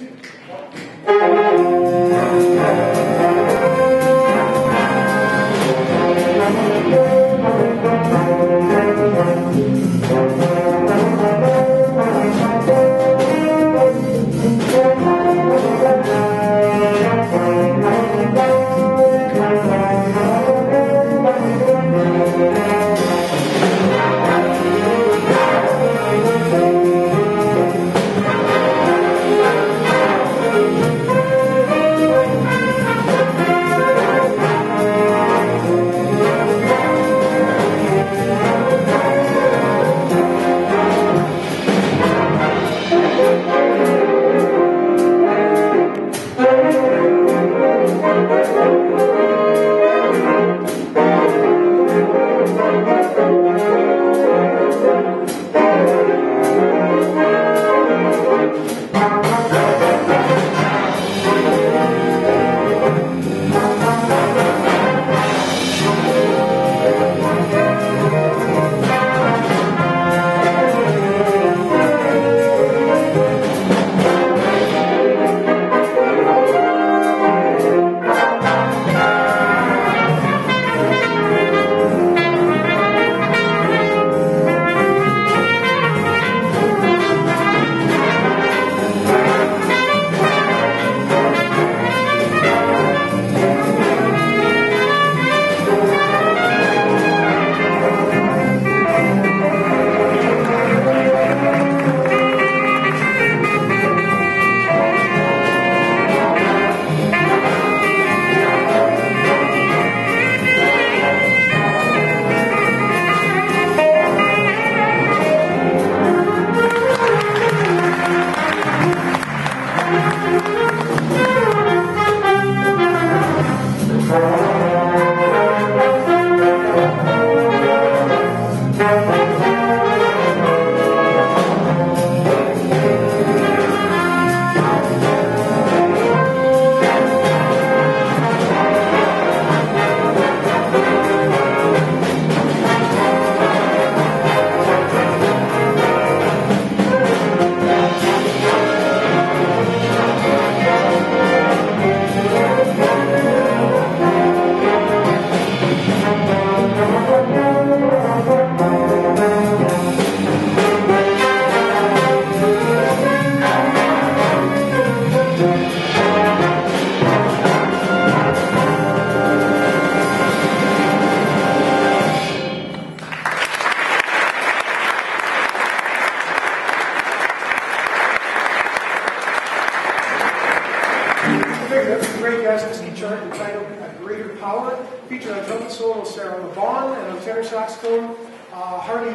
Música great guest chart entitled A Greater Power, featured on trumpet solo Sarah LeBon and on tenor saxophone uh, Harley.